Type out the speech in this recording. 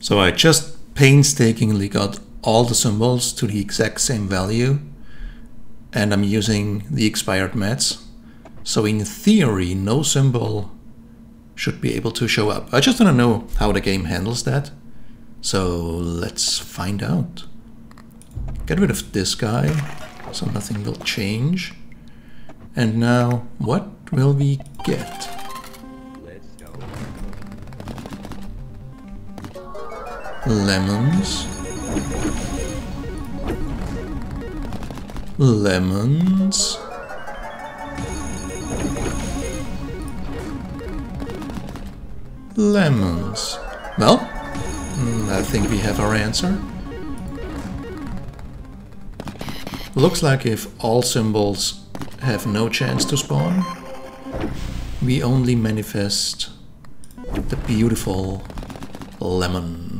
So I just painstakingly got all the symbols to the exact same value and I'm using the expired meds. So in theory, no symbol should be able to show up. I just want to know how the game handles that. So let's find out. Get rid of this guy, so nothing will change. And now, what will we get? Lemons. Lemons. Lemons. Well, mm, I think we have our answer. Looks like if all symbols have no chance to spawn, we only manifest the beautiful lemon.